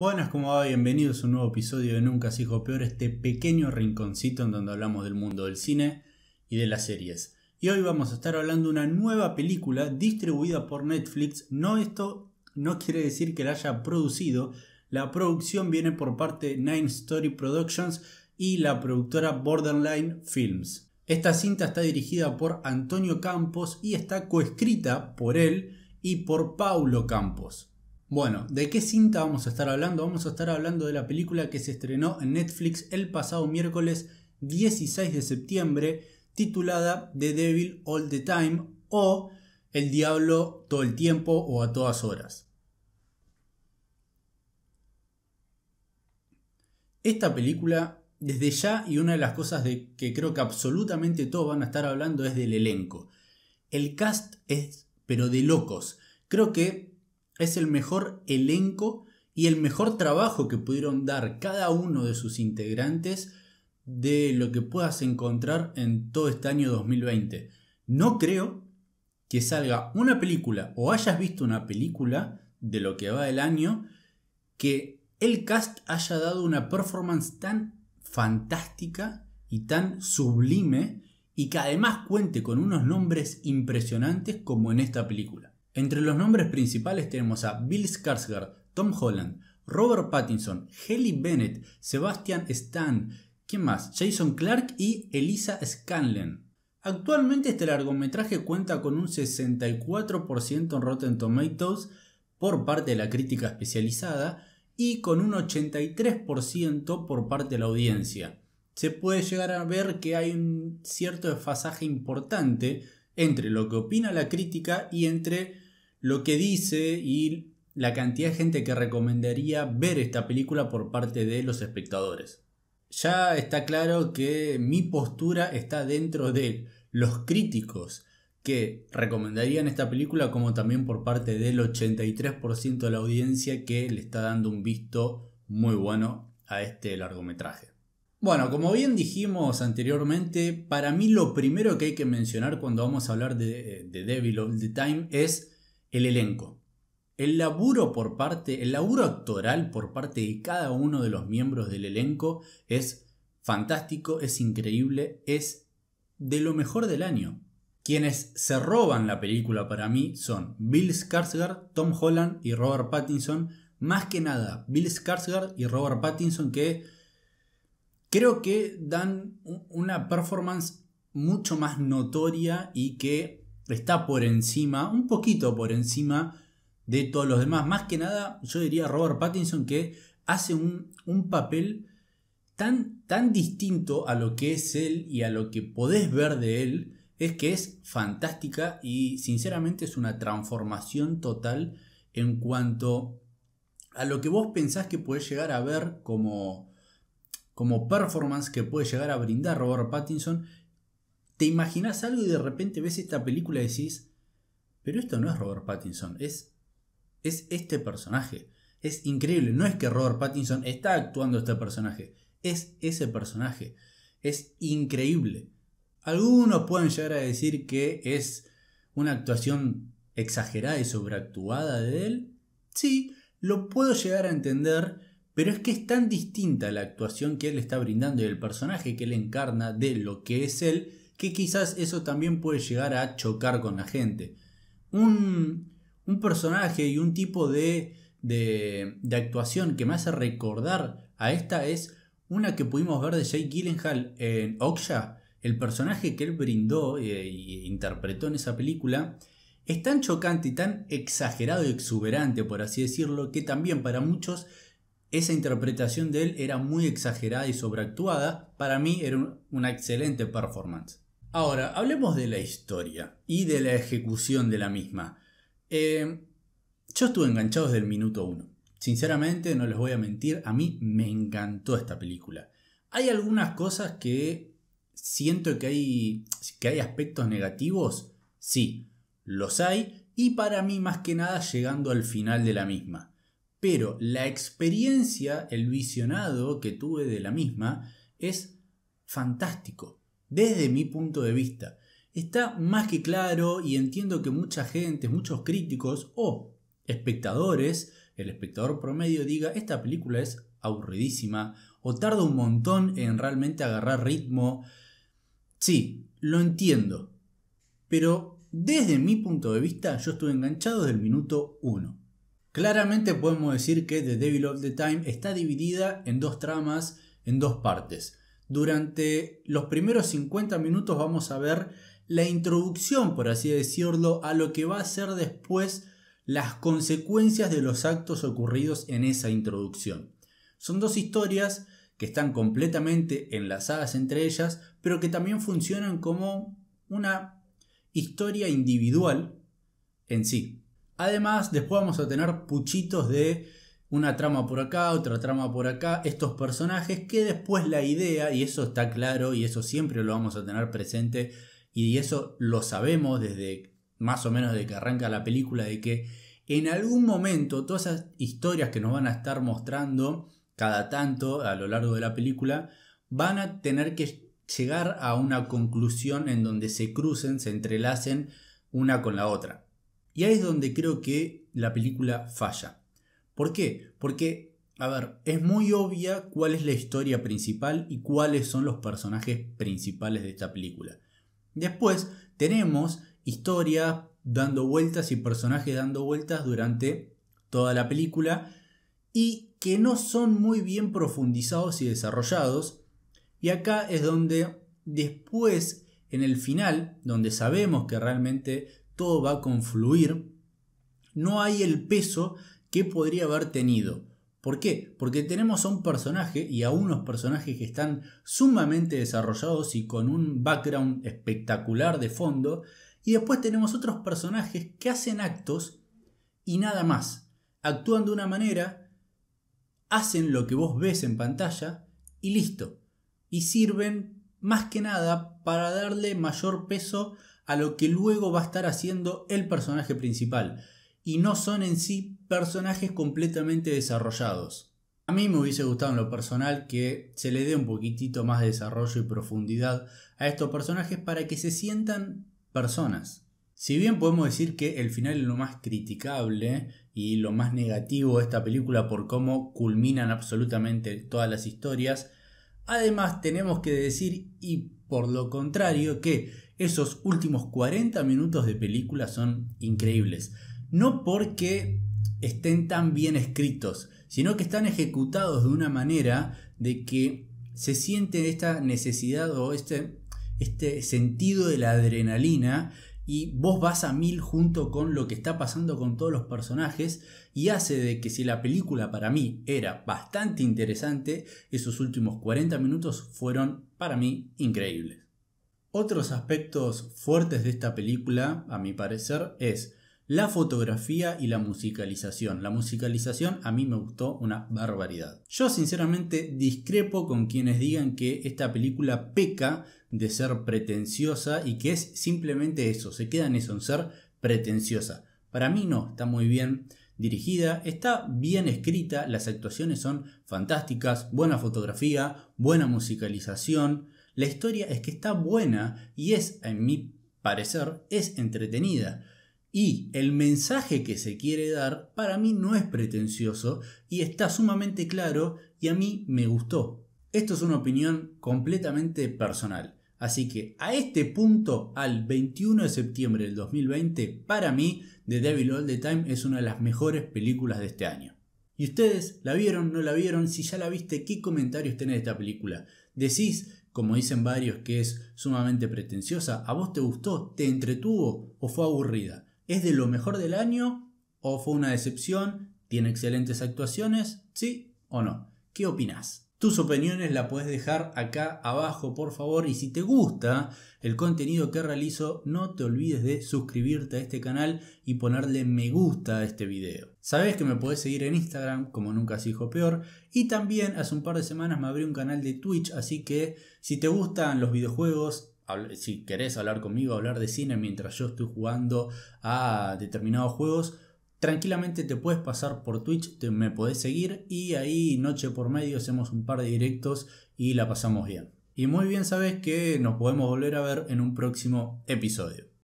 Buenas, ¿cómo va? Bienvenidos a un nuevo episodio de Nunca se peor, este pequeño rinconcito en donde hablamos del mundo del cine y de las series. Y hoy vamos a estar hablando de una nueva película distribuida por Netflix. No esto no quiere decir que la haya producido. La producción viene por parte de Nine Story Productions y la productora Borderline Films. Esta cinta está dirigida por Antonio Campos y está coescrita por él y por Paulo Campos. Bueno, ¿de qué cinta vamos a estar hablando? Vamos a estar hablando de la película que se estrenó en Netflix el pasado miércoles 16 de septiembre, titulada The Devil All the Time o El Diablo todo el tiempo o a todas horas. Esta película, desde ya, y una de las cosas de que creo que absolutamente todos van a estar hablando es del elenco. El cast es, pero de locos. Creo que es el mejor elenco y el mejor trabajo que pudieron dar cada uno de sus integrantes de lo que puedas encontrar en todo este año 2020. No creo que salga una película o hayas visto una película de lo que va del año que el cast haya dado una performance tan fantástica y tan sublime y que además cuente con unos nombres impresionantes como en esta película. Entre los nombres principales tenemos a Bill Skarsgård, Tom Holland, Robert Pattinson, Haley Bennett, Sebastian Stan, ¿quién más? Jason Clark y Elisa Scanlon. Actualmente este largometraje cuenta con un 64% en Rotten Tomatoes por parte de la crítica especializada y con un 83% por parte de la audiencia. Se puede llegar a ver que hay un cierto desfasaje importante entre lo que opina la crítica y entre lo que dice y la cantidad de gente que recomendaría ver esta película por parte de los espectadores. Ya está claro que mi postura está dentro de los críticos que recomendarían esta película como también por parte del 83% de la audiencia que le está dando un visto muy bueno a este largometraje. Bueno, como bien dijimos anteriormente, para mí lo primero que hay que mencionar cuando vamos a hablar de, de Devil of the Time es el elenco. El laburo por parte, el laburo actoral por parte de cada uno de los miembros del elenco es fantástico, es increíble, es de lo mejor del año. Quienes se roban la película para mí son Bill Skarsgård, Tom Holland y Robert Pattinson. Más que nada, Bill Skarsgård y Robert Pattinson que creo que dan una performance mucho más notoria y que está por encima, un poquito por encima de todos los demás. Más que nada, yo diría Robert Pattinson que hace un, papel tan, tan distinto a lo que es él y a lo que podés ver de él, es que es fantástica y sinceramente es una transformación total en cuanto a lo que vos pensás que puede llegar a ver como, como performance que puede llegar a brindar Robert Pattinson te imaginas algo y de repente ves esta película y decís, pero esto no es Robert Pattinson, es, es este personaje. Es increíble, no es que Robert Pattinson está actuando este personaje, es ese personaje. Es increíble. Algunos pueden llegar a decir que es una actuación exagerada y sobreactuada de él. Sí, lo puedo llegar a entender, pero es que es tan distinta la actuación que él está brindando y el personaje que él encarna de lo que es él, que quizás eso también puede llegar a chocar con la gente. Un, personaje y un tipo de, de, actuación que me hace recordar a esta es una que pudimos ver de Jake Gyllenhaal en Oksha. El personaje que él brindó e interpretó en esa película es tan chocante y tan exagerado y exuberante, por así decirlo, que también para muchos esa interpretación de él era muy exagerada y sobreactuada. Para mí era una excelente performance. Ahora, hablemos de la historia y de la ejecución de la misma. Eh, yo estuve enganchado desde el minuto uno. Sinceramente, no les voy a mentir, a mí me encantó esta película. Hay algunas cosas que siento que hay, que hay aspectos negativos, sí, los hay, y para mí más que nada llegando al final de la misma. Pero la experiencia, el visionado que tuve de la misma es fantástico desde mi punto de vista. Está más que claro y entiendo que mucha gente, muchos críticos o espectadores el espectador promedio diga esta película es aburridísima o tarda un montón en realmente agarrar ritmo. Sí, lo entiendo. Pero desde mi punto de vista yo estuve enganchado desde el minuto 1. Claramente podemos decir que The Devil of the Time está dividida en dos tramas, en dos partes. Durante los primeros 50 minutos vamos a ver la introducción, por así decirlo, a lo que va a ser después las consecuencias de los actos ocurridos en esa introducción. Son dos historias que están completamente enlazadas entre ellas, pero que también funcionan como una historia individual en sí. Además, después vamos a tener puchitos de una trama por acá, otra trama por acá, estos personajes que después la idea, y eso está claro y eso siempre lo vamos a tener presente, y eso lo sabemos desde más o menos de que arranca la película, de que en algún momento todas esas historias que nos van a estar mostrando cada tanto a lo largo de la película van a tener que llegar a una conclusión en donde se crucen, se entrelacen una con la otra. Y ahí es donde creo que la película falla. ¿Por qué? Porque, a ver, es muy obvia cuál es la historia principal y cuáles son los personajes principales de esta película. Después tenemos historia dando vueltas y personajes dando vueltas durante toda la película y que no son muy bien profundizados y desarrollados. Y acá es donde después, en el final, donde sabemos que realmente todo va a confluir, no hay el peso que podría haber tenido. ¿Por qué? Porque tenemos a un personaje y a unos personajes que están sumamente desarrollados y con un background espectacular de fondo. Y después tenemos otros personajes que hacen actos y nada más. Actúan de una manera, hacen lo que vos ves en pantalla y listo. Y sirven más que nada para darle mayor peso a lo que luego va a estar haciendo el personaje principal y no son en sí personajes completamente desarrollados. A mí me hubiese gustado en lo personal que se le dé un poquitito más de desarrollo y profundidad a estos personajes para que se sientan personas. Si bien podemos decir que el final es lo más criticable y lo más negativo de esta película por cómo culminan absolutamente todas las historias, además tenemos que decir y por lo contrario que esos últimos 40 minutos de película son increíbles. No porque estén tan bien escritos, sino que están ejecutados de una manera de que se siente esta necesidad o este, este sentido de la adrenalina y vos vas a mil junto con lo que está pasando con todos los personajes y hace de que si la película para mí era bastante interesante, esos últimos 40 minutos fueron para mí increíbles. Otros aspectos fuertes de esta película, a mi parecer, es la fotografía y la musicalización. La musicalización a mí me gustó una barbaridad. Yo sinceramente discrepo con quienes digan que esta película peca de ser pretenciosa y que es simplemente eso, se queda en eso, en ser pretenciosa. Para mí no, está muy bien dirigida, está bien escrita, las actuaciones son fantásticas, buena fotografía, buena musicalización, la historia es que está buena y es, en mi parecer, es entretenida. Y el mensaje que se quiere dar para mí no es pretencioso y está sumamente claro y a mí me gustó. Esto es una opinión completamente personal. Así que a este punto, al 21 de septiembre del 2020, para mí The Devil All the Time es una de las mejores películas de este año. ¿Y ustedes la vieron, no la vieron? Si ya la viste, ¿qué comentarios tenés de esta película? ¿Decís como dicen varios, que es sumamente pretenciosa, ¿a vos te gustó? ¿Te entretuvo o fue aburrida? ¿Es de lo mejor del año o fue una decepción? ¿Tiene excelentes actuaciones? ¿Sí o no? ¿Qué opinás? Tus opiniones la puedes dejar acá abajo, por favor. Y si te gusta el contenido que realizo, no te olvides de suscribirte a este canal y ponerle me gusta a este video. Sabes que me puedes seguir en Instagram como nunca se dijo peor. Y también hace un par de semanas me abrí un canal de Twitch, así que si te gustan los videojuegos, si querés hablar conmigo, hablar de cine mientras yo estoy jugando a determinados juegos, tranquilamente te puedes pasar por Twitch, te, me podés seguir y ahí noche por medio hacemos un par de directos y la pasamos bien. Y muy bien sabes que nos podemos volver a ver en un próximo episodio.